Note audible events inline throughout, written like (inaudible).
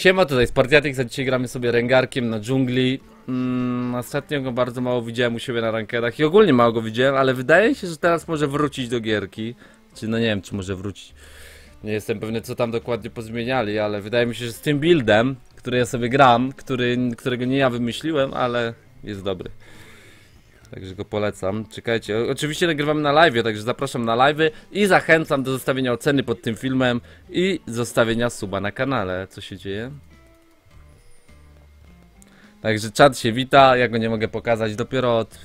Siema, tutaj Spartiatyk, a dzisiaj gramy sobie Rengarkiem na dżungli. Mm, ostatnio go bardzo mało widziałem u siebie na rankedach i ogólnie mało go widziałem, ale wydaje się, że teraz może wrócić do gierki. Czy no nie wiem, czy może wrócić. Nie jestem pewny, co tam dokładnie pozmieniali, ale wydaje mi się, że z tym buildem, który ja sobie gram, który, którego nie ja wymyśliłem, ale jest dobry. Także go polecam. Czekajcie, oczywiście nagrywamy na live, także zapraszam na live i zachęcam do zostawienia oceny pod tym filmem i zostawienia suba na kanale. Co się dzieje? Także czat się wita, ja go nie mogę pokazać dopiero od...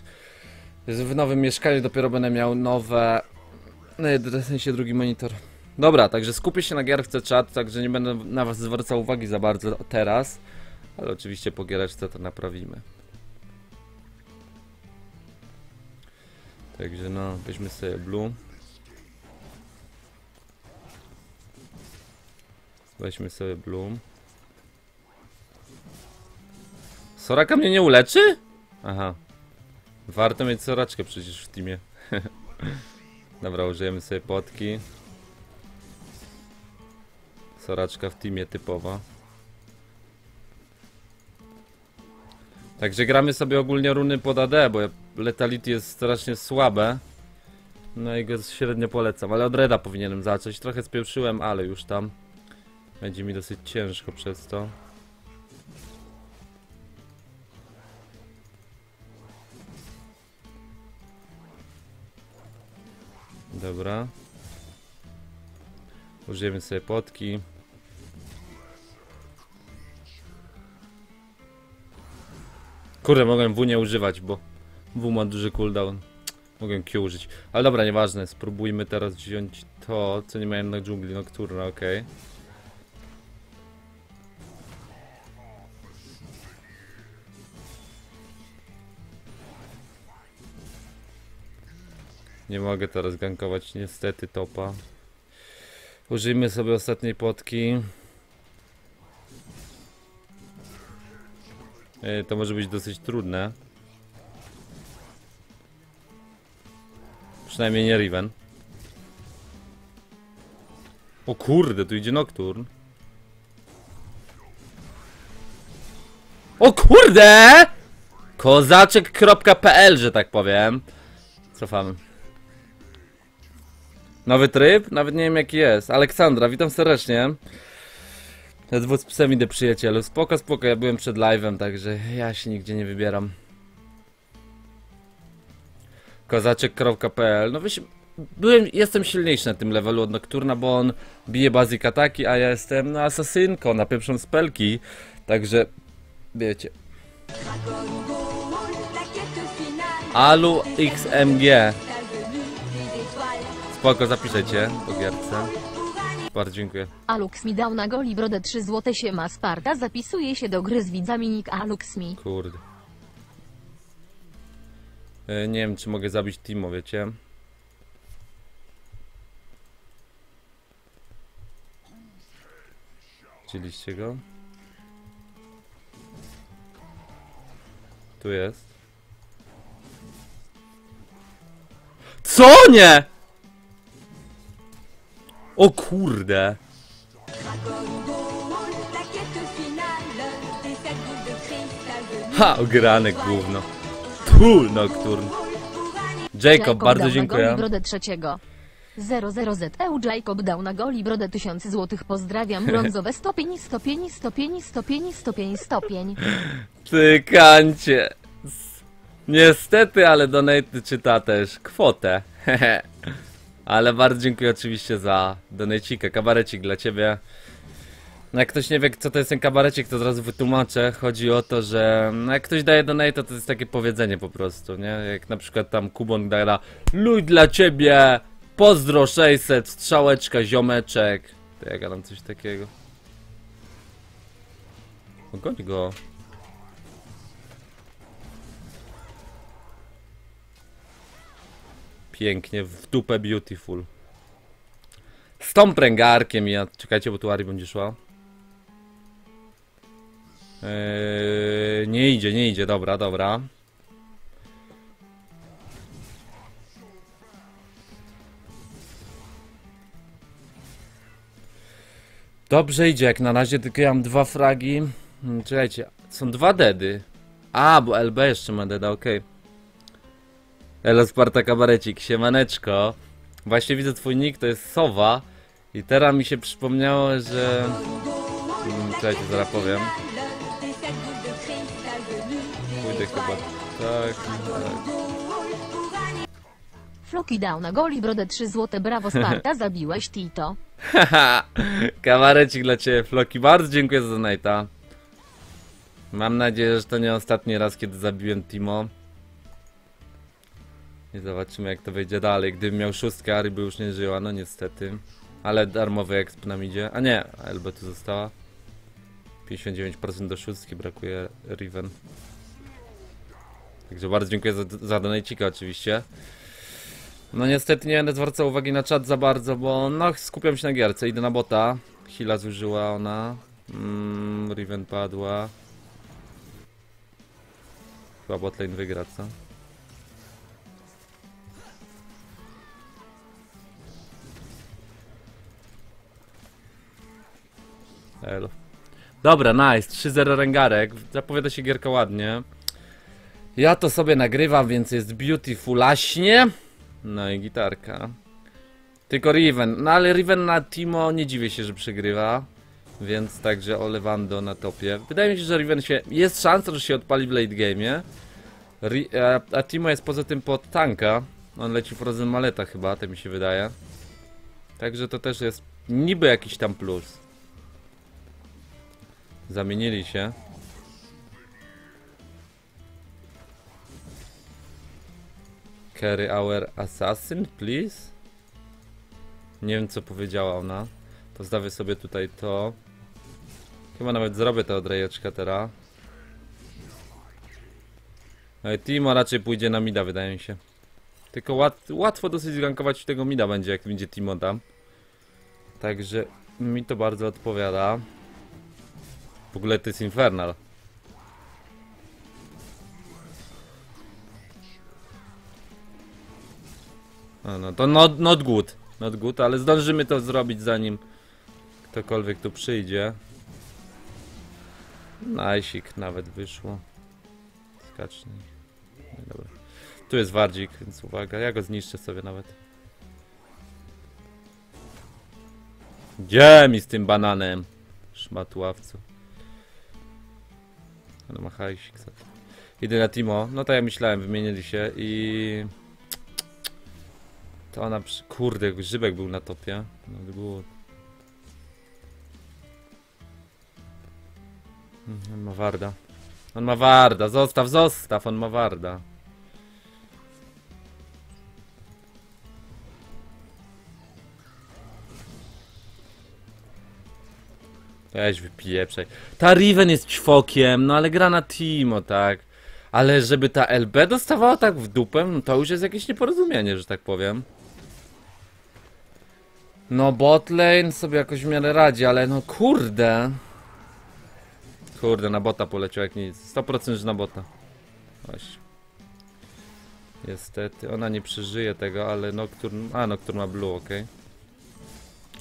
W nowym mieszkaniu dopiero będę miał nowe... No, w sensie drugi monitor. Dobra, także skupię się na gierce czat, także nie będę na was zwracał uwagi za bardzo teraz. Ale oczywiście po giereczce to naprawimy. Także no, weźmy sobie blue. Weźmy sobie blue. Soraka mnie nie uleczy? Aha. Warto mieć soraczkę przecież w teamie. (laughs) Dobra, użyjemy sobie potki. Soraczka w teamie typowa. Także gramy sobie ogólnie runy pod AD, bo letality jest strasznie słabe. No i go średnio polecam, ale od Reda powinienem zacząć. Trochę spieprzyłem, ale już tam. Będzie mi dosyć ciężko przez to. Dobra. Użyjemy sobie potki. Kurde, mogłem W nie używać, bo W ma duży cooldown. Mogłem Q użyć. Ale dobra, nieważne. Spróbujmy teraz wziąć to, co nie miałem na dżungli nocturna, okej. Nie mogę teraz gankować niestety topa. Użyjmy sobie ostatniej potki. E, To może być dosyć trudne. Przynajmniej nie Riven. O kurde, tu idzie Nocturne. O kurde! Kozaczek.pl, że tak powiem. Cofamy. Nowy tryb? Nawet nie wiem jaki jest. Aleksandra, witam serdecznie. Ledwo z psem idę przyjacielu. Spoko, spoko, ja byłem przed live'em, także ja się nigdzie nie wybieram. Kozaczek.pl No wiesz, byłem, jestem silniejszy na tym levelu od Nocturna, bo on bije basic ataki, a ja jestem no, asasynką, na pierwszą spelki. Także, wiecie. Alu XMG. Spoko, zapiszę cię po gierce. Bardzo dziękuję. Alux mi dał na goli brodę 3 złote się ma Sparta zapisuje się do gry z widzami nick Alux mi. Kurde. E, Nie wiem, czy mogę zabić Timo, wiecie? Widzieliście go? Tu jest. Co nie? O kurde. Ha, ograne gówno. Tul Nocturne. Jacob, bardzo dziękuję. brodę trzeciego. 00ZEU Jacob dał na goli brodę 1000 złotych pozdrawiam (laughs) brązowe stopień stopień stopień stopień stopień stopień Ty kancie. Niestety, ale donate czyta też kwotę. (laughs) Ale bardzo dziękuję oczywiście za donajcika. Kabarecik dla ciebie. No jak ktoś nie wie co to jest ten kabarecik, to od razu wytłumaczę. Chodzi o to, że no jak ktoś daje donate, to jest takie powiedzenie po prostu, nie? Jak na przykład tam Kubon daje Luj dla ciebie! Pozdro 600, strzałeczka, ziomeczek. To ja gadam coś takiego. Ogoń go. Pięknie, w dupę beautiful. Z tą pręgarkiem ja... Czekajcie, bo tu Ari będzie szła. Eee, nie idzie, nie idzie, dobra, dobra. Dobrze idzie, jak na razie tylko ja mam dwa fragi. Hmm, Czekajcie, są dwa dedy. A, bo LB jeszcze ma deda, okej. Elo Sparta Kabarecik, siemaneczko. Właśnie widzę twój nick, to jest Sowa. I teraz mi się przypomniało, że... Hmm, Czekajcie, zaraz powiem. Pójdę chyba tak, tak. Floki dał na goli brodę 3 złote brawo Sparta (laughs) zabiłeś Tito. Haha, kawarecik dla ciebie, Floki. Bardzo dziękuję za donata. Mam nadzieję, że to nie ostatni raz, kiedy zabiłem Timo. I zobaczymy, jak to wyjdzie dalej. Gdybym miał szóstkę, Ari by już nie żyła, no niestety. Ale darmowy exp nam idzie. A nie, LB tu została. 59% do szóstki, brakuje Riven. Także bardzo dziękuję za, za donajcika oczywiście. No niestety nie będę zwracał uwagi na czat za bardzo, bo no skupiam się na gierce. Idę na bota. Hila zużyła ona. Mm, Riven padła. Chyba botlane wygra, co? Elo. Dobra, nice. 3-0 Rengarek. Zapowiada się gierka ładnie. Ja to sobie nagrywam, więc jest beautifulaśnie. No i gitarka. Tylko Riven. No ale Riven na Timo nie dziwię się, że przegrywa. Więc także Olewando na topie. Wydaje mi się, że Riven się. Jest szansa, że się odpali w late game'ie. A, a Timo jest poza tym pod tanka. On leci Frozen Maleta chyba, to mi się wydaje. Także to też jest niby jakiś tam plus. Zamienili się. Carry our assassin, please? Nie wiem co powiedziała ona. Postawię sobie tutaj to. Chyba nawet zrobię to od rejeczka teraz. No Timo raczej pójdzie na mida, wydaje mi się. Tylko łat, łatwo dosyć zgankować tego mida będzie, jak będzie Timo tam. Także mi to bardzo odpowiada. W ogóle to jest Infernal. A no to not, not good. Not good, ale zdążymy to zrobić zanim ktokolwiek tu przyjdzie. Najsik nawet wyszło. Skaczni. No dobra. Tu jest wardzik, więc uwaga, ja go zniszczę sobie nawet. Gdzie mi z tym bananem? Szmatławcu. Ale ma hajsik. Idę na Timo. No tak jak myślałem, wymienili się i... To ona przy... Kurde, grzybek był na topie. No to było... Mhm, On ma warda. On ma warda, zostaw, zostaw, on ma warda. Weź wypieprzaj. Ta Riven jest ćwokiem, no ale gra na Timo, tak. Ale żeby ta LB dostawała tak w dupę, no to już jest jakieś nieporozumienie, że tak powiem. No botlane sobie jakoś w miarę radzi, ale no kurde. Kurde, na bota poleciał jak nic. 100% że na bota. Właśnie. Niestety, ona nie przeżyje tego, ale Nocturne... A, Nocturne ma blue, okej.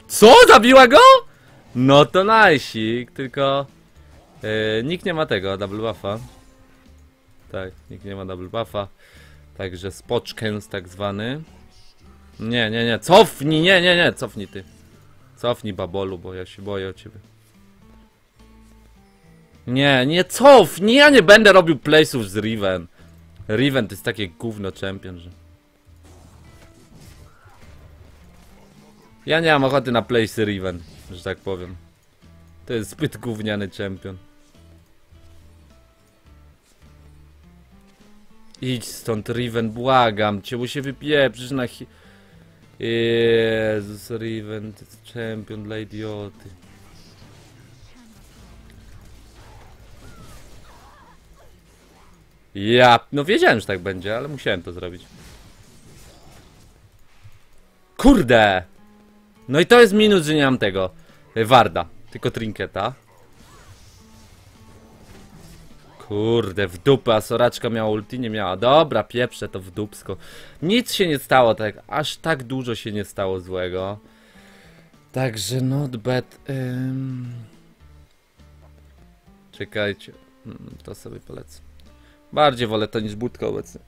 Co? Zabiła go? No to najsik, tylko... Yy, nikt nie ma tego, double buffa. Tak, nikt nie ma double buffa. Także spoczkens tak zwany. Nie, nie, nie, cofnij, nie, nie, nie, cofnij ty. Cofnij babolu, bo ja się boję o ciebie. Nie, nie cofnij, ja nie będę robił place'ów z Riven. Riven to jest takie gówno champion, że... Ja nie mam ochoty na place Riven, że tak powiem. To jest zbyt gówniany champion. Idź stąd Riven, błagam cię, bo się wypieprzysz na. Jezus, Riven, to jest champion dla idioty. Ja, no wiedziałem, że tak będzie, ale musiałem to zrobić. Kurde! No i to jest minus, że nie mam tego. Warda, tylko trinketa. Kurde, w dupę, a Soraczka miała ulti, nie miała. Dobra, pieprze to w dupsko. Nic się nie stało tak, aż tak dużo się nie stało złego. Także not bad. ym. Czekajcie. Mm, To sobie polecę. Bardziej wolę to niż budka obecnie.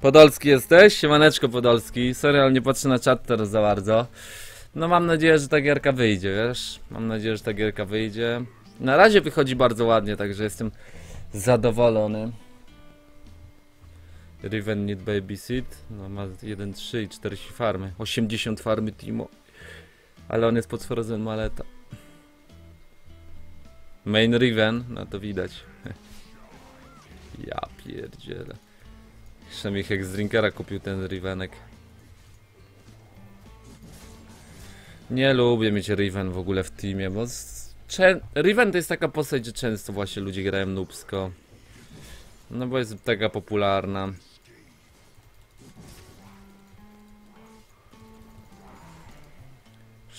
Podolski jesteś? Siemaneczko Podolski. Sorry, ale nie patrzę na czat teraz za bardzo. No mam nadzieję, że ta gierka wyjdzie, wiesz? Mam nadzieję, że ta gierka wyjdzie. Na razie wychodzi bardzo ładnie, także jestem zadowolony. Riven need babysit. No ma 1,3 i 40 farmy. 80 farmy Timo. Ale on jest pod Frozen Maleta. Main Riven, no to widać. (laughs) Ja pierdzielę. Jeszcze mi Hex Drinkera kupił ten Rivenek. Nie lubię mieć Riven w ogóle w teamie, bo z... Czę... Riven to jest taka postać, gdzie często właśnie ludzie grają noobsko. No bo jest taka popularna.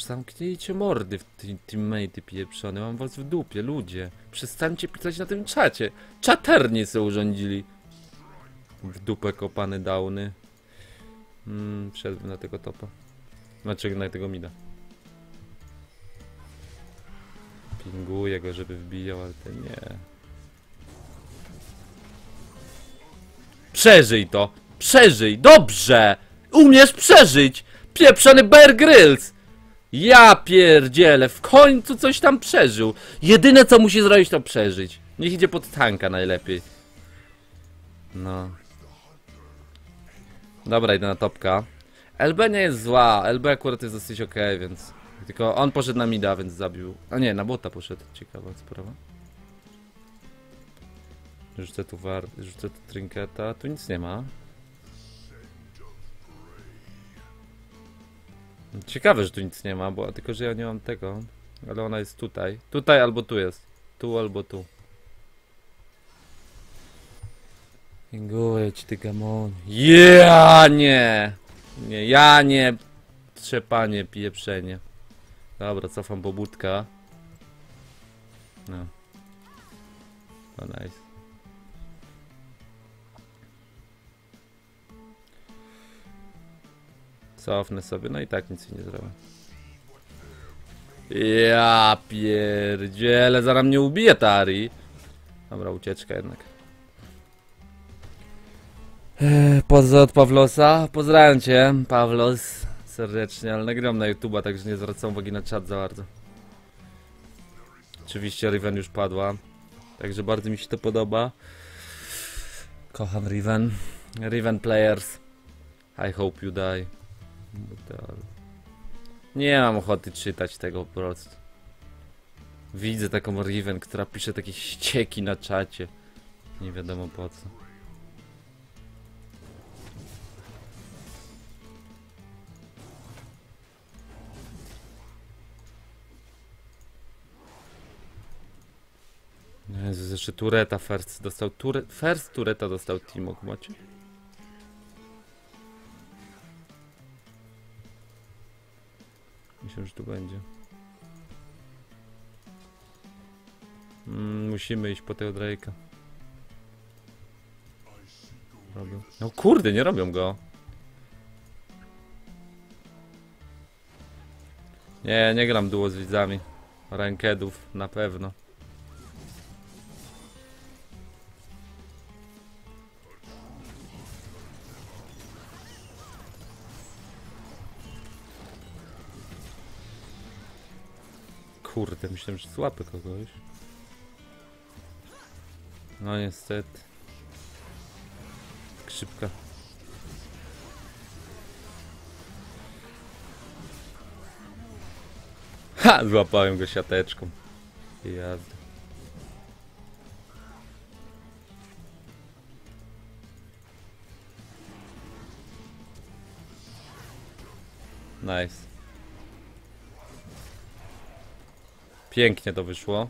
Zamknijcie mordy w tym teammate pieprzone, mam was w dupie, ludzie. Przestańcie pisać na tym czacie. Czaternie se urządzili. W dupę kopany downy. Mm, na tego topa. Znaczy na tego mida. Pinguję go, żeby wbijał, ale to nie. Przeżyj to! Przeżyj! Dobrze! Umiesz przeżyć! Pieprzony Bear Grylls! Ja pierdzielę, w końcu coś tam przeżył. Jedyne co musi zrobić to przeżyć. Niech idzie pod tanka najlepiej. No. Dobra, idę na topka. LB nie jest zła, LB akurat jest dosyć ok, więc... Tylko on poszedł na mida, więc zabił. A nie, na bota poszedł. Ciekawa sprawa. Rzucę tu war... Rzucę tu trinketa. Tu nic nie ma. Ciekawe, że tu nic nie ma, bo tylko, że ja nie mam tego. Ale ona jest tutaj. Tutaj albo tu jest. Tu albo tu. Pinguję ci ty gamon. Ja nie! Nie, ja nie! Trzepanie, pieprzenie. Dobra, cofam pobudka. No. No nice. Cofnę sobie, no i tak nic nie zrobię. Ja pierdziele, zaraz mnie ubije Tari. Dobra, ucieczka jednak. Eee, Pozdro od Pawlosa. Pozdrawiam cię, Pawlos. Serdecznie, ale nagrywam na YouTube'a, także nie zwracam uwagi na czat za bardzo. Oczywiście Riven już padła. Także bardzo mi się to podoba. Kocham Riven. Riven Players. I hope you die. Nie mam ochoty czytać tego po prostu. Widzę taką Riven, która pisze takie ścieki na czacie. Nie wiadomo po co. Jeszcze Tureta first dostał. Ture, first Tureta dostał Timok, macie? Myślę, że tu będzie. Mm, musimy iść po tego Drake'a. Robią. No kurde, nie robią go. Nie, nie gram duo z widzami. Rankedów na pewno. Kurde, myślałem, że złapę kogoś. No niestety. Skrzypka. Ha! Złapałem go siateczką. Jazda. Nice. Pięknie to wyszło.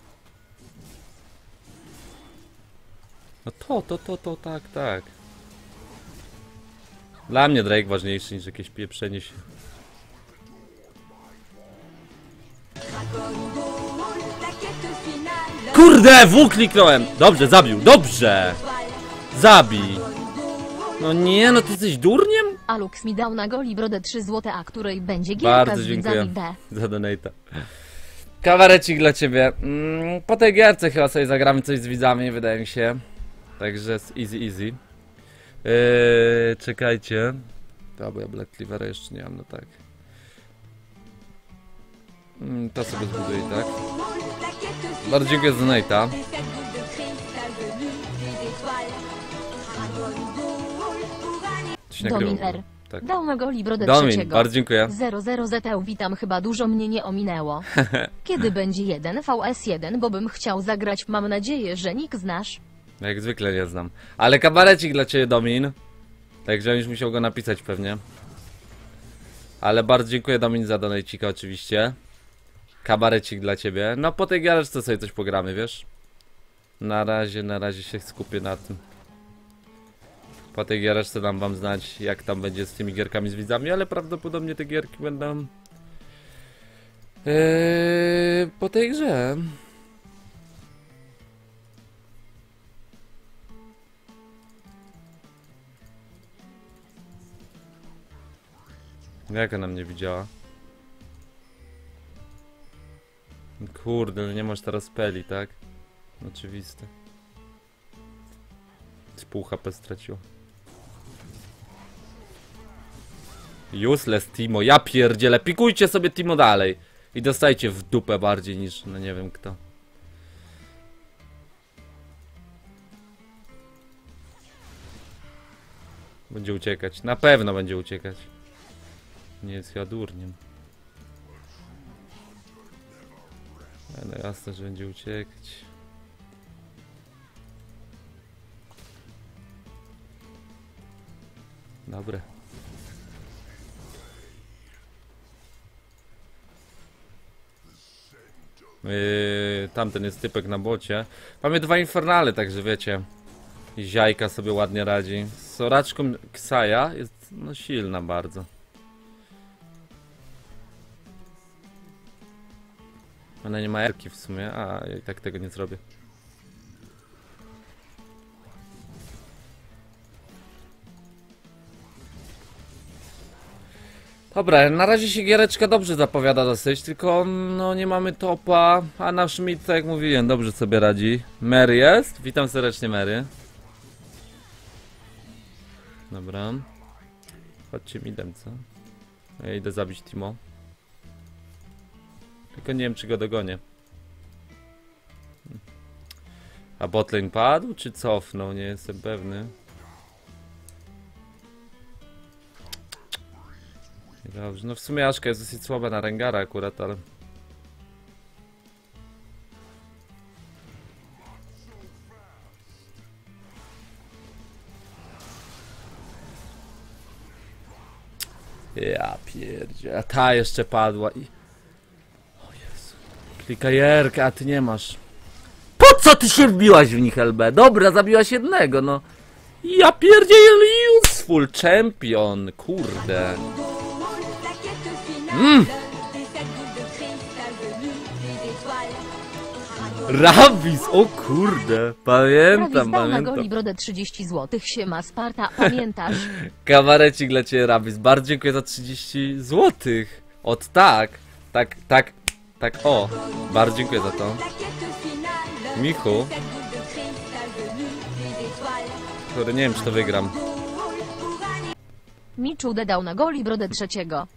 No to, to, to, to, tak, tak. Dla mnie Drake ważniejszy niż jakieś pieprzenie się. Kurde, W kliknąłem! Dobrze, zabił, dobrze! Zabij! No nie, no ty jesteś durniem? Alux mi dał na goli brodę 3 złote, a której będzie gierka Bardzo z dziękuję widzami B. za donata. Kawarecik dla ciebie. Mm, po tej gierce chyba sobie zagramy coś z widzami, wydaje mi się. Także easy, easy. Yy, czekajcie. Dobra, ja Black Cleavera jeszcze nie mam, no tak. Mm, to sobie zbuduję, tak. Bardzo dziękuję za. To się nagrywa. Domin R. Tak. Goli brodę Domin, trzeciego. bardzo dziękuję. 00 ZT witam, chyba dużo mnie nie ominęło. (laughs) Kiedy będzie jeden VS1, bo bym chciał zagrać, mam nadzieję, że nick znasz. Jak zwykle nie znam. Ale kabarecik dla ciebie, Domin. Także już musiał go napisać pewnie. Ale bardzo dziękuję Domin za donajcika oczywiście. Kabarecik dla ciebie. No po tej giereczce sobie coś pogramy, wiesz? Na razie, na razie się skupię na tym. Po tej giereczce dam wam znać, jak tam będzie z tymi gierkami z widzami, ale prawdopodobnie te gierki będą... Yy, po tej grze. Jak ona mnie widziała? Kurde, no nie masz teraz peli, tak? Oczywiste. Pół HP straciło. Useless Timo, ja pierdzielę, pikujcie sobie Timo dalej. I dostajcie w dupę bardziej niż, no nie wiem kto. Będzie uciekać, na pewno będzie uciekać. Nie jest chyba durniem. No jasne, że będzie uciekać. Dobre. Yy, tamten jest typek na bocie. Mamy dwa infernale, także wiecie. Ziajka sobie ładnie radzi. Z soraczką Ksaja jest no silna bardzo. Ona nie ma erki w sumie, a i tak tego nie zrobię. Dobra, na razie się giereczka dobrze zapowiada dosyć, tylko no nie mamy topa, a nasz mid, tak jak mówiłem, dobrze sobie radzi. Mary jest, witam serdecznie Mary. Dobra. Chodźcie midem, co? Ja idę zabić Timo. Tylko nie wiem, czy go dogonię. A botlane padł, czy cofnął? Nie jestem pewny. Dobrze, no w sumie Aszka jest dosyć słaba na Rengara akurat, ale... Ja pierdzie, a ta jeszcze padła i... Klikajerkę, a ty nie masz. Po co ty się wbiłaś w nich, LB? Dobra, zabiłaś jednego, no. Ja pierdzielę useful champion, kurde. Mm. Ravis, o kurde, pamiętam, Prawie zdał na pamiętam. brodę 30 zł, siema Sparta, pamiętasz? Kawarecik dla ciebie, Ravis, bardzo dziękuję za 30 złotych. Od tak, tak, tak, tak, o, bardzo dziękuję za to. Michu, który nie wiem, czy to wygram. Miczu dał na goli brodę trzeciego.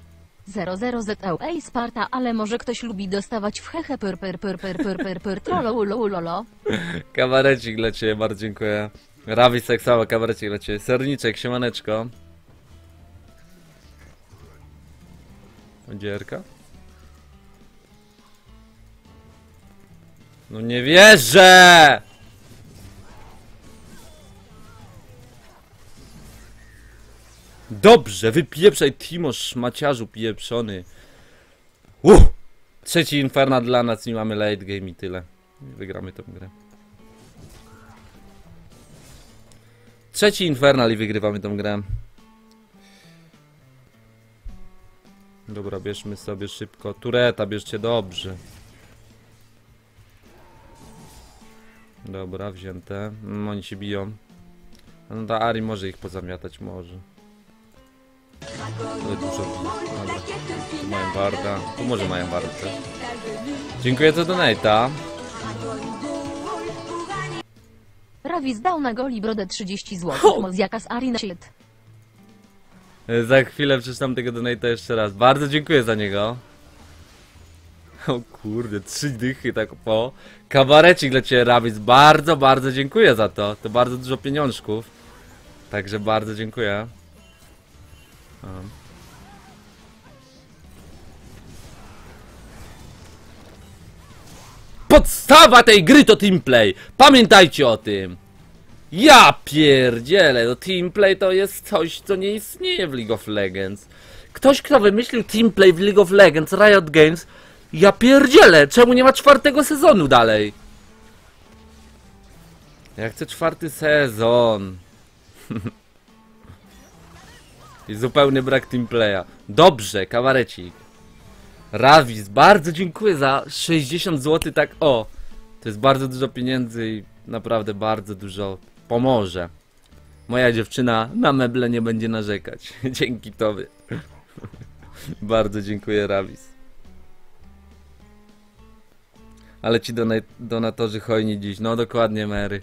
00 ZEU Ej Sparta, ale może ktoś lubi dostawać w hehe per per per per per per per trololololo. (laughs) Kawarecik dla ciebie, bardzo dziękuję. Ravis Seksała, kawarecik dla ciebie. Serniczek, siemaneczko. Odzierka? No nie wierzę! Dobrze, wypieprzaj Timosz, maciarzu pieprzony. Uh! Trzeci inferna dla nas i mamy late game i tyle. Wygramy tę grę. Trzeci infernal i wygrywamy tę grę. Dobra, bierzmy sobie szybko. Tureta, bierzcie dobrze. Dobra, wzięte. Mm, oni się biją. No ta Ari może ich pozamiatać, może. Ale dużo. Dobra. Tu mają Barda. Tu może mają Barda też. Dziękuję za donate'a. Ravis dał na goli brodę 30 zł. Mozjaka z Arina Shit. E, Za chwilę przeczytam tego donate'a jeszcze raz. Bardzo dziękuję za niego. O kurde, trzy dychy tak po. Kabarecik dla Ciebie, Ravis. Bardzo, bardzo dziękuję za to. To bardzo dużo pieniążków. Także bardzo dziękuję. Podstawa tej gry to teamplay. Pamiętajcie o tym. Ja pierdzielę, no teamplay to jest coś, co nie istnieje w League of Legends. Ktoś, kto wymyślił teamplay w League of Legends, Riot Games, ja pierdzielę, czemu nie ma czwartego sezonu dalej? Ja chcę czwarty sezon. (laughs) I zupełny brak teamplaya. Dobrze, kawarecik. Ravis, bardzo dziękuję za 60 zł, tak o. To jest bardzo dużo pieniędzy i naprawdę bardzo dużo pomoże. Moja dziewczyna na meble nie będzie narzekać. (laughs) Dzięki tobie. (laughs) bardzo dziękuję, Ravis. Ale ci dona donatorzy hojni dziś. No dokładnie, Mary.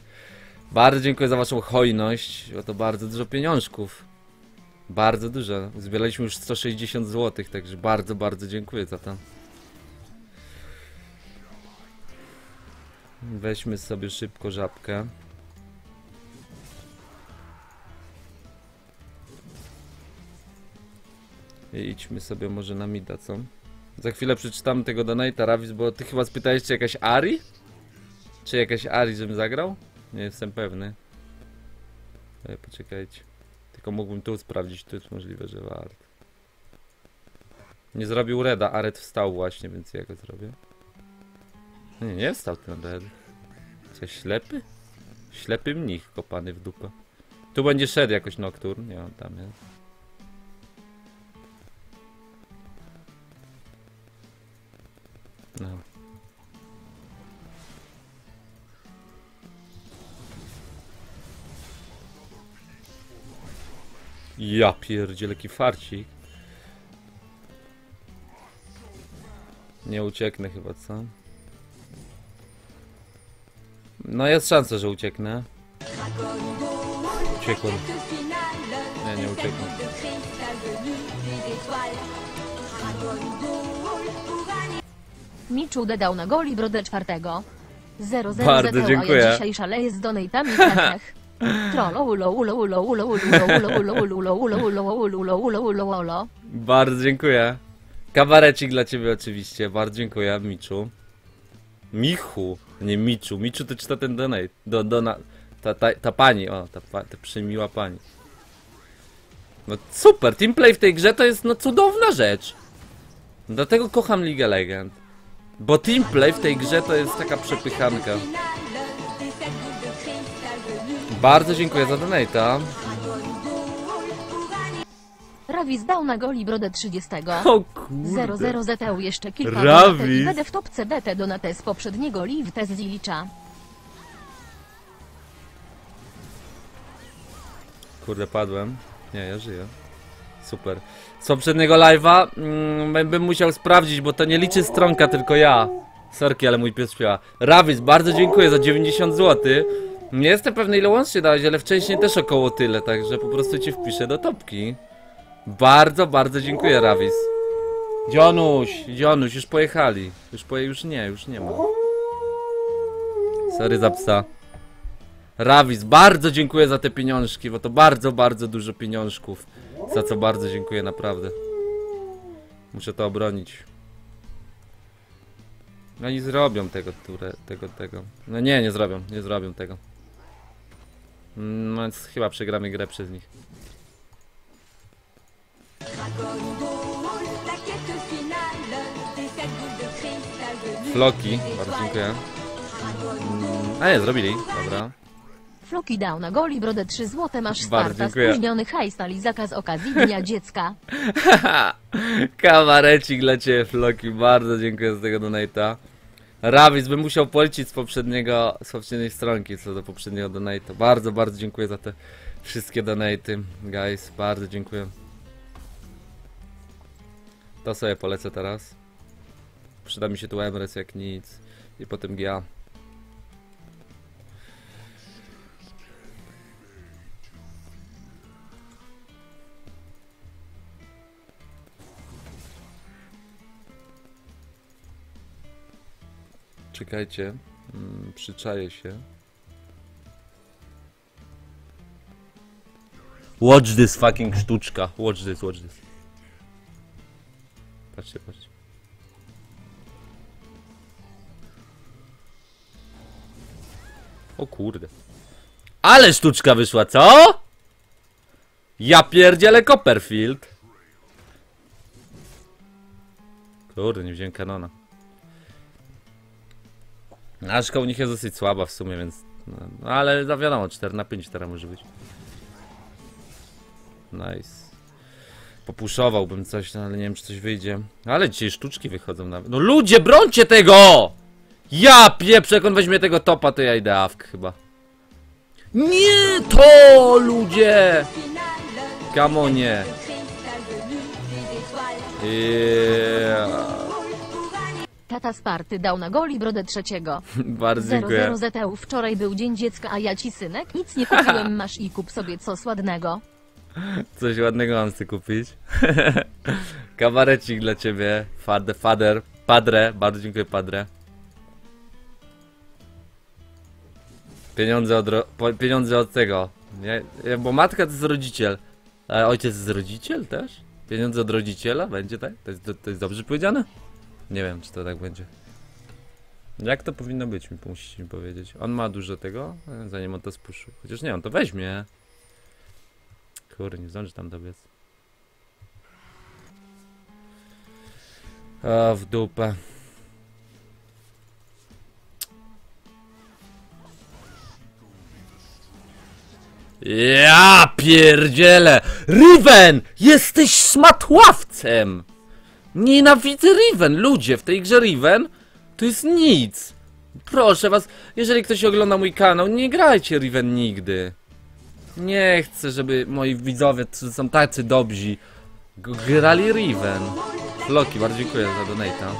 Bardzo dziękuję za waszą hojność, bo to bardzo dużo pieniążków. Bardzo dużo. Zbieraliśmy już 160 zł, także bardzo, bardzo dziękuję za to. Weźmy sobie szybko żabkę. I idźmy sobie może na mida, co? Za chwilę przeczytam tego donate'a, Ravis, bo ty chyba spytałeś, czy jakaś Ari? Czy jakaś Ari, żebym zagrał? Nie jestem pewny. E, poczekajcie. Tylko mógłbym tu sprawdzić, tu jest możliwe, że wart. Nie zrobił reda, a red wstał właśnie, więc ja go zrobię. Nie, nie wstał ten red. Co, ślepy? Ślepy mnich kopany w dupę. Tu będzie szedł jakoś nocturn, nie on tam jest. Ja pierdzielę, jaki farcik. Nie ucieknę chyba, co? No jest szansa, że ucieknę. Uciekłem. Nie, nie uciekłem. Miczu dodał na goli brodę czwartego. 0 0 Bardzo 0 dziękuję. dzisiaj szaleję z donatami w (laughs) Czechach. (laughs) Bardzo dziękuję. Kabarecik dla ciebie oczywiście. Bardzo dziękuję, Michu Michu, nie Michu Michu to czyta ten donate. Do, dona, ta, ta, ta pani, o, ta, ta przymiła pani. No super, teamplay w tej grze to jest no cudowna rzecz. Dlatego kocham League of Legends Bo teamplay w tej grze to jest taka przepychanka. Bardzo dziękuję za donate'a. Ravis dał na goli brodę 30. O kurde. 00 ZTU jeszcze kilka Ravis. donatek i będę w topce BT donatę z poprzedniego live test Zilicza. Kurde, padłem. Nie, ja żyję. Super. Z poprzedniego live'a mm, bym musiał sprawdzić, bo to nie liczy stronka, tylko ja. Sorki, ale mój pies śpiewa. Ravis, bardzo dziękuję za 90 zł. Nie jestem pewny ile łącznie dałeś, ale wcześniej też około tyle, także po prostu cię wpiszę do topki. Bardzo, bardzo dziękuję, Ravis. Dzionuś, Dzionuś, już pojechali. Już poje, już nie, już nie ma. Sorry za psa. Ravis, bardzo dziękuję za te pieniążki, bo to bardzo, bardzo dużo pieniążków. Za co bardzo dziękuję, naprawdę. Muszę to obronić. No i zrobią tego, tego, tego. No nie, nie zrobią, nie zrobią tego. No więc chyba przegramy grę przez nich. Floki, bardzo dziękuję. Mm, A nie, zrobili, dobra. Floki dał na goli brodę 3 złote masz Bardzo starta dziękuję. spóźniony hajs na lizaka z okazji Dnia (laughs) Dziecka. Kawarecik dla Ciebie, Floki, bardzo dziękuję za tego donate'a. Ravis bym musiał policzyć z poprzedniego, z poprzedniej stronki co do poprzedniego donate'a. Bardzo, bardzo dziękuję za te wszystkie donate'y, guys. Bardzo dziękuję. To sobie polecę teraz. Przyda mi się tu Emres jak nic. I potem GA. Czekajcie. Mm, przyczaję się. Watch this fucking sztuczka. Watch this, watch this. Patrzcie, patrzcie. O kurde. Ale sztuczka wyszła, co? Ja pierdzielę Copperfield. Kurde, nie wziąłem kanona. Naszka u nich jest dosyć słaba w sumie, więc... No, no ale no wiadomo, 4 na 5 teraz może być. Nice. Popuszowałbym coś, no, ale nie wiem czy coś wyjdzie. Ale dzisiaj sztuczki wychodzą nawet. No ludzie, brońcie tego! Ja pieprzę, jak on weźmie tego topa, to ja idę awk chyba. Nie to, ludzie! Kamonie. Yeah. Tata Sparty dał na goli brodę trzeciego. Bardzo dziękuję. 00 ZTU wczoraj był dzień dziecka, a ja ci synek nic nie kupiłem, (laughs) masz i kup sobie coś ładnego. (laughs) Coś ładnego mam chcę kupić. (laughs) Kabarecik dla ciebie. Fader, fader, padre. Bardzo dziękuję, padre. Pieniądze od, pieniądze od tego. Nie? Nie, Bo matka to jest rodziciel. A ojciec jest rodziciel też? Pieniądze od rodziciela? Będzie tak? To jest, to, to jest dobrze powiedziane? Nie wiem, czy to tak będzie. Jak to powinno być, mi musicie mi powiedzieć. On ma dużo tego, e, zanim on to spuszczył. Chociaż nie, on to weźmie. Kurde, nie zdąży tam dobiec. O, w dupę. Ja pierdzielę! Riven! Jesteś smatławcem! Nienawidzę Riven! Ludzie, w tej grze Riven to jest nic! Proszę was, jeżeli ktoś ogląda mój kanał, nie grajcie Riven nigdy. Nie chcę, żeby moi widzowie, którzy są tacy dobrzy, grali Riven. Floki, bardzo dziękuję za donata.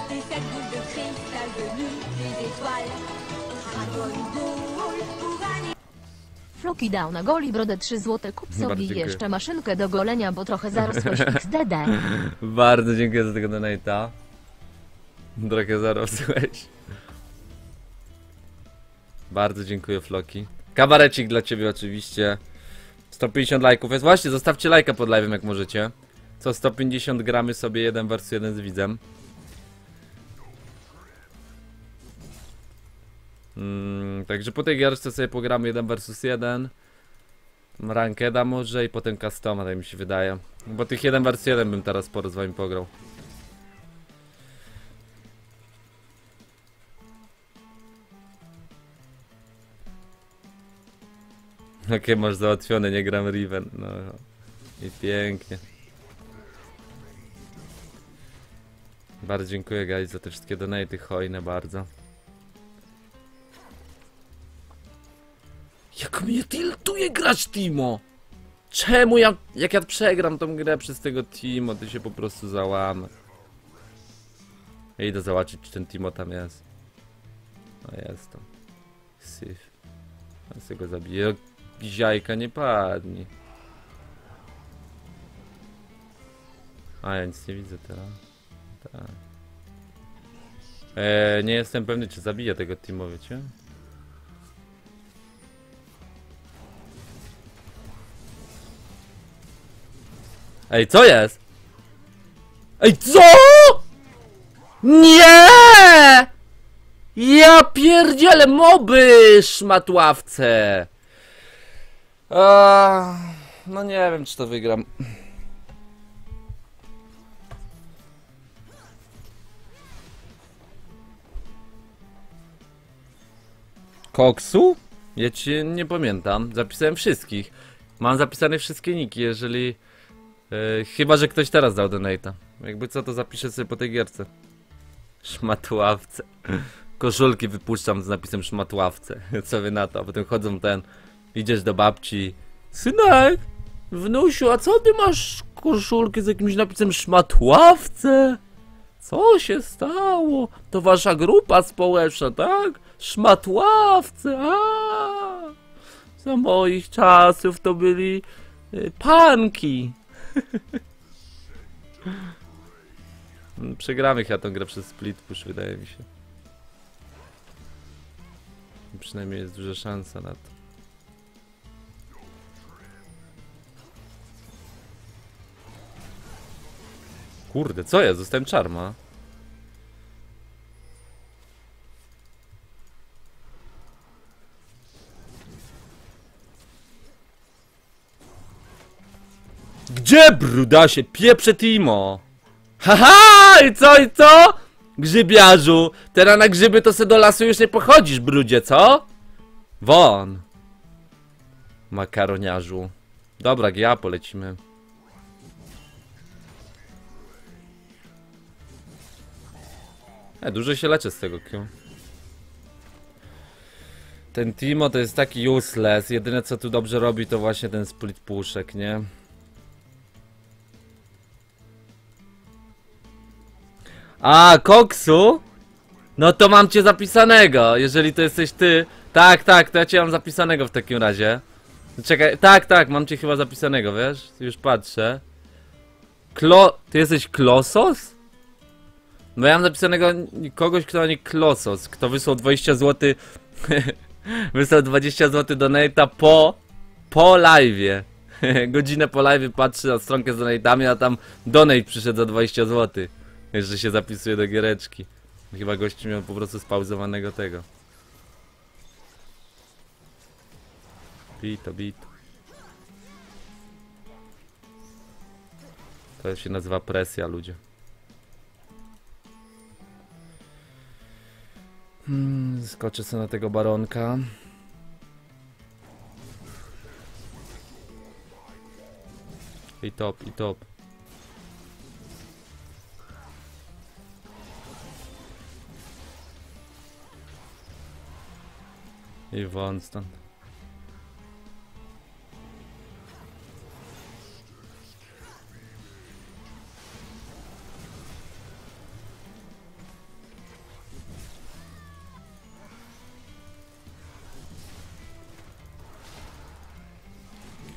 Floki dał na goli brodę 3 złote, kup sobie dziękuję. jeszcze maszynkę do golenia, bo trochę zarosłeś XDD. (laughs) Bardzo dziękuję za tego donata. Trochę zarosłeś. Bardzo dziękuję, Floki. Kabarecik dla ciebie oczywiście. 150 lajków jest. Właśnie, zostawcie lajka pod live'em jak możecie. Co 150 gramy sobie 1 vs 1 z widzem. Mm, także po tej gierce sobie pogramy 1 vs 1. Rankeda może i potem customa, tak mi się wydaje. Bo tych 1 vs 1 bym teraz sporo z wami pograł. Jakie masz załatwione, nie gram Riven. No i pięknie. Bardzo dziękuję guys za te wszystkie donaty hojne bardzo. Jak mnie tiltuje grać Timo? Czemu ja, jak ja przegram tą grę przez tego Timo, to się po prostu załamę. Ja idę zobaczyć, czy ten Timo tam jest. No jest tam. Syf. Ja sobie go zabiję. Ziajka nie padnie. A ja nic nie widzę teraz. Tak. Eee, nie jestem pewny, czy zabiję tego Timo, wiecie? Ej, co jest? Ej, co? Nie! Ja pierdzielę moby, szmatławce! No nie wiem, czy to wygram. Koksu? Ja cię nie pamiętam. Zapisałem wszystkich. Mam zapisane wszystkie niki, jeżeli... E, chyba, że ktoś teraz dał donate'a. Jakby co, to zapiszę sobie po tej gierce. Szmatławce. koszulki wypuszczam z napisem szmatławce. (laughs) Co wy na to? A potem chodzą ten, idziesz do babci. Synek, wnusiu, a co ty masz koszulkę z jakimś napisem szmatławce? Co się stało? To wasza grupa społeczna, tak? Szmatławce, a Za moich czasów to byli y, panki. (laughs) Przegramy chyba tę grę przez split push, wydaje mi się. Przynajmniej jest duża szansa na to. Kurde, co jest? Zostałem czarma. Gdzie brudasie? Pieprze Timo! Haha! I co, i co? Grzybiarzu! Teraz na grzyby to se do lasu już nie pochodzisz, brudzie, co? Won! Makaroniarzu. Dobra, ja polecimy. E, dużo się leczę z tego Q. Ten Timo to jest taki useless. Jedyne co tu dobrze robi to właśnie ten split puszek, nie? A, Koksu? No to mam cię zapisanego, jeżeli to jesteś ty. Tak, tak, to ja cię mam zapisanego w takim razie. Czekaj, tak, tak, mam cię chyba zapisanego, wiesz? Już patrzę. Klo... Ty jesteś Klosos? No ja mam zapisanego kogoś, kto nie Klosos, kto wysłał 20 zł... (laughs) wysłał 20 zł do Nate'a po... po live'ie. (laughs) Godzinę po live'ie patrzy na stronkę z donate'ami, a tam donate przyszedł za 20 zł. Jeszcze się zapisuje do giereczki. Chyba gościu miał po prostu spauzowanego tego. Bito, bito. To się nazywa presja, ludzie. Hmm, skoczę sobie na tego baronka. I top, i top. I won stąd.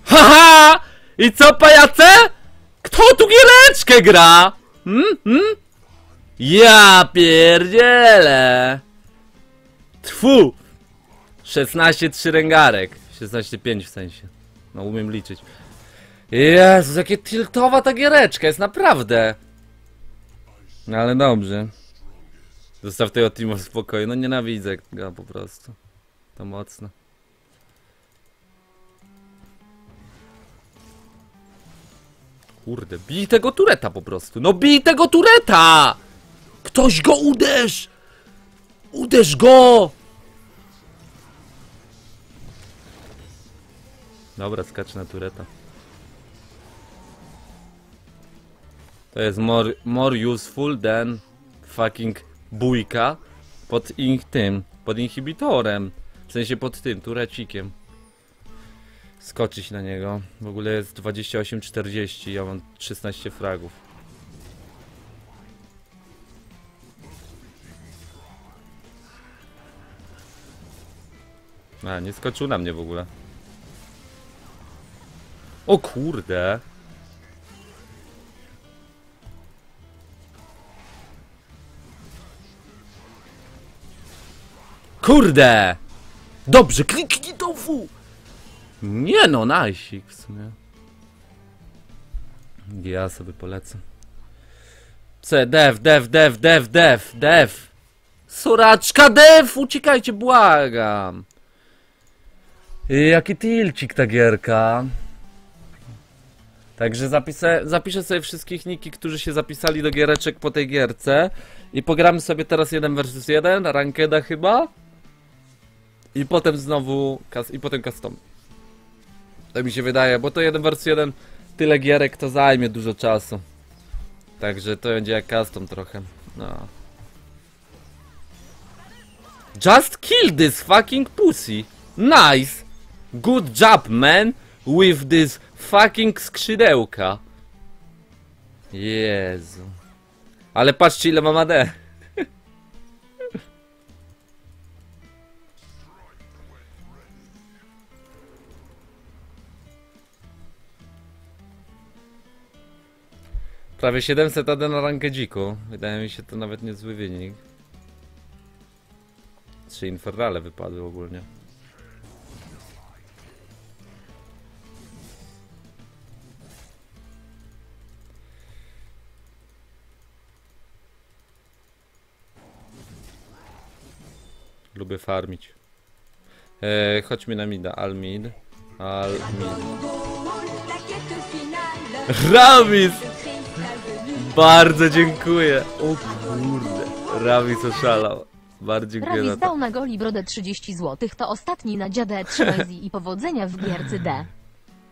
Haha! I co pajace? Kto tu giereczkę gra? Hmm? Hmm? Ja pierdzielę! Tfu! 16-3 ręgarek. 16-5 w sensie. No umiem liczyć. Jezus, jakie tiltowa ta giereczka jest, naprawdę. No ale dobrze. Zostaw tego Timo w spokoju. No nienawidzę go po prostu. To mocno. Kurde, bij tego tureta po prostu. No bij tego tureta! Ktoś go uderz! Uderz go! Dobra, skacz na tureta. To jest more, more useful than fucking bójka pod ich tym, pod inhibitorem. W sensie pod tym, turecikiem. Skoczyć na niego. W ogóle jest 28-40, ja mam 16 fragów. A, nie skoczył na mnie w ogóle. O kurde. Kurde! Dobrze, kliknij to W! Nie no, najsik w sumie. Ja sobie polecę. C, dev, dev, dev, dev, dev, dev. Suraczka, dev! Uciekajcie, błagam. Jaki tilcik ta gierka. Także zapisę, zapiszę sobie wszystkich niki, którzy się zapisali do giereczek po tej gierce. I pogramy sobie teraz 1 versus 1, rankeda chyba. I potem znowu, i potem custom. Tak mi się wydaje, bo to 1 versus 1, tyle gierek to zajmie dużo czasu. Także to będzie jak custom trochę. No. Just kill this fucking pussy. Nice. Good job, man. With this fucking skrzydełka. Jezu. Ale patrzcie ile mam AD. (laughs) Prawie 700 AD na rankę dziku. Wydaje mi się to nawet niezły wynik. Trzy infernale wypadły ogólnie. Lubię farmić. Eee, chodźmy na mida. Almid. Almid. Ramis! Bardzo dziękuję. O kurde. Ramis oszalał. Bardzo dziękuję to. dał na goli brodę 30 zł. To ostatni na dziadę. Trzymaj i powodzenia w gierce D.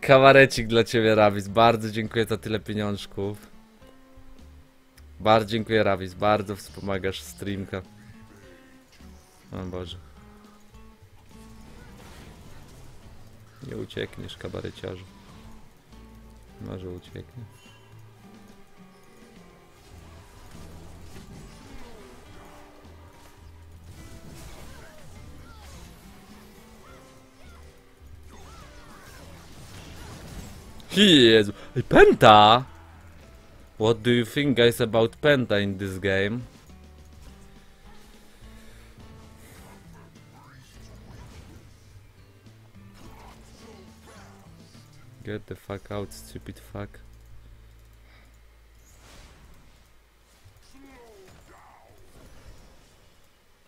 Kawarecik dla ciebie, Ravis. Bardzo dziękuję za tyle pieniążków. Bardzo dziękuję, Ravis. Bardzo wspomagasz streamka. O Boże. Nie uciekniesz, kabareciarzu. Może ucieknie. Jezu. Penta! What do you think guys about Penta in this game? Get the fuck out, stupid fuck.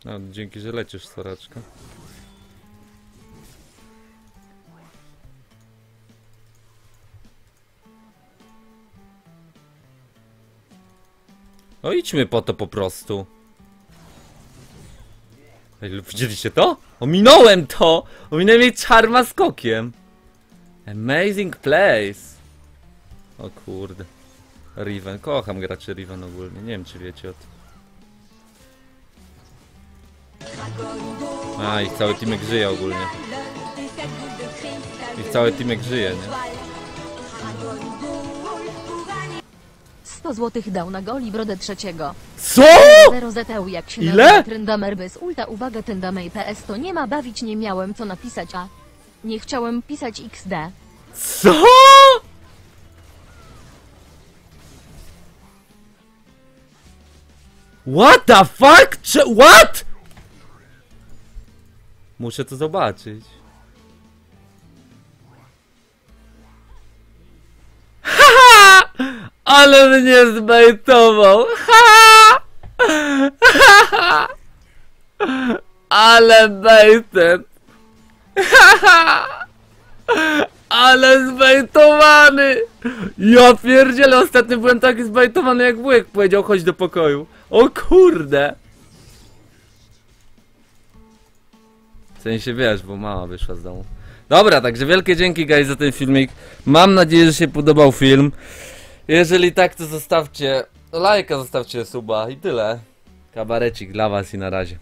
No, dzięki, że lecisz, soraczka. No idźmy po to po prostu. Widzieliście to? Ominąłem to! Ominąłem jej czarma skokiem. Amazing place. O kurde. Riven. Kocham graczy Riven ogólnie. Nie wiem czy wiecie o tym. A, ich cały teamek żyje ogólnie. Ich cały teamek żyje, nie? Dragon Ball pour aller 100 zł dał na goli brodę trzeciego. CO?! 0 ZEU jak się Ile? nazywa Tryndamer bez ulta. Uwaga Tryndamer PS to nie ma bawić, nie miałem co napisać, a nie chciałem pisać XD. CO?! What the fuck? Cze what? Muszę to zobaczyć. Haha! Ale mnie zbejtował! Ha! Ha! Ale bejtem! (laughs) Ale zbejtowany! Ja pierdzielę, ostatnio byłem taki zbejtowany jak wujek powiedział chodź do pokoju. O kurde! W sensie wiesz, bo mama wyszła z domu. Dobra, także wielkie dzięki guys za ten filmik. Mam nadzieję, że się podobał film. Jeżeli tak, to zostawcie lajka, zostawcie suba i tyle. Kabarecik dla was i na razie.